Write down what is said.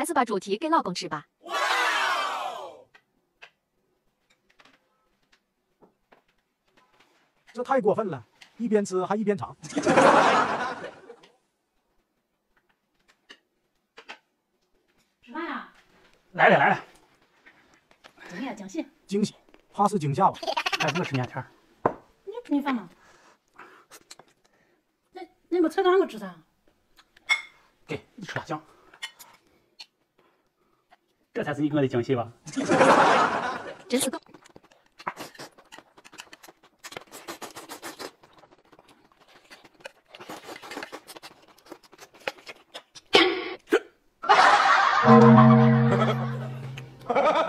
还是把猪蹄给老公吃吧。哇这太过分了，一边吃还一边尝。吃饭呀？来了来了，怎么样？惊喜？惊喜，怕是惊吓吧？还是我吃面条。你吃米饭吗？那那把菜单我吃啥？给你吃辣酱，这才是你给我的惊喜吧。哈哈哈。